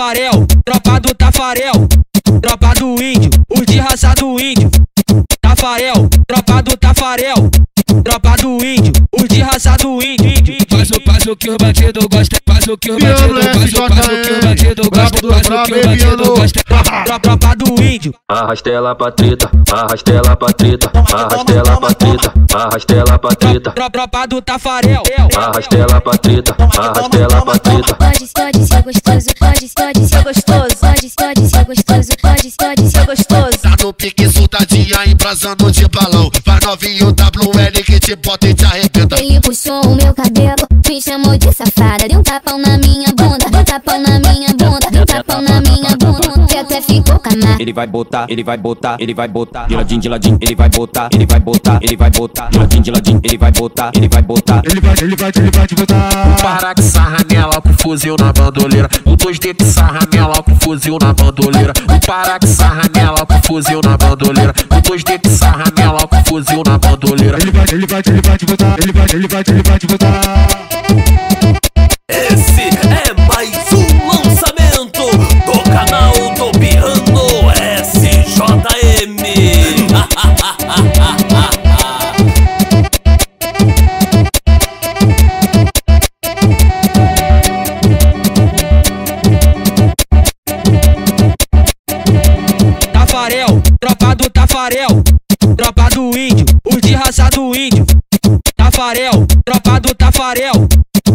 Tafarel, tropa do Tafarel, tropa do índio, os de raça do índio. Tafarel, tropa do Tafarel, tropa do índio, os de raça do índio. Faz o passo que o bandido gosta, faz o que o bandido faz o passo que o bandido gosta, faz o que o bandido gosta. Tropa do índio. Arrasta ela pra treta, arrasta ela pra treta, arrasta ela pra treta, arrasta ela pra treta, Tropa do Tafarel. arrasta ela pra treta, arrasta ela pra treta. Pode, pode pode, pique soltadinha, embrasando de balão. Vai novinho WL que te bota e te arrebenta. Ele puxou o meu cabelo, me chamou de safada, deu um tapão na minha bunda, ficou camar. Ele vai botar, ele vai botar, ele vai botar, de ladinho, de ladinho, ele vai botar, ele vai botar, ele vai botar, de ladinho, de ladinho, ele vai botar, ele vai botar. Ele vai, ele vai, ele vai te botar. Para que sarra nela com fuzil na bandoleira. O 2D que sarra nela com fuzil na bandoleira. O para que sarra nela com fuzil na bandoleira. O 2D que sarra nela com fuzil na bandoleira. Ele vai, ele vai, ele vai te botar. Ele vai, ele vai, ele vai te botar. Esse é mais um lançamento do canal do Piano Tafarel, tropa do Tafarel, tropa do índio, os de raça do índio. Tafarel, tropa do Tafarel,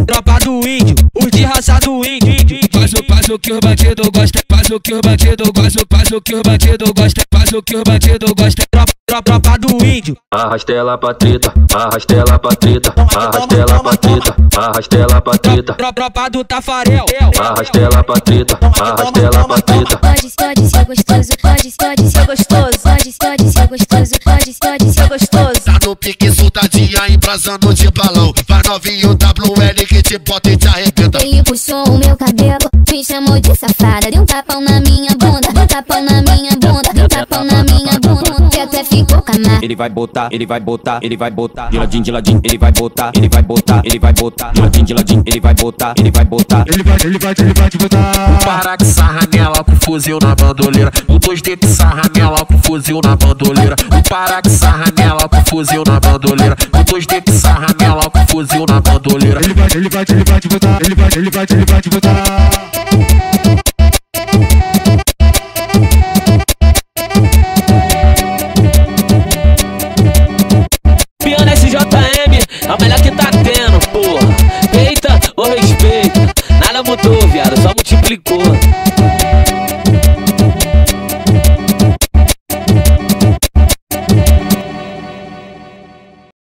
tropa do índio, os de raça do índio. Faz o que o bandido gosta, faz o que o bandido gosta, faz o que o bandido gosta, faz o que o bandido gosta. Tropa, tropa do índio. Arrasta ela pra treta, arrasta ela pra treta, arrasta ela pra treta, arrasta ela pra treta, Tropa do Tafarel. arrasta ela pra treta, arrasta ela pra treta. Pode, pode ser gostoso, pode, pode ser gostoso, pode, pode ser gostoso, pode, pode ser gostoso. Tá no pique soltadinha, embrasando de balão. Vai novinho WL que te bota e te arrebenta. Ele puxou o meu cabelo, me chamou de safada, deu um tapão na minha bunda, deu um tapão na minha bunda, deu um tapão na minha bunda, que até ficou camar. Ele vai botar, ele vai botar, ele vai botar, de ladinho, de ladinho, ele vai botar, ele vai botar, ele vai botar, de ladinho, de ladinho, ele vai botar, ele vai botar. Ele vai, ele vai, ele vai te botar. Para que sarra nela com fuzil na bandoleira. O 2D que sarra nela com fuzil na bandoleira. O para que sarra nela com fuzil na bandoleira. O 2D que sarra nela com fuzil na bandoleira. Ele vai, ele vai, ele vai te botar. Ele vai, ele vai, ele vai te botar.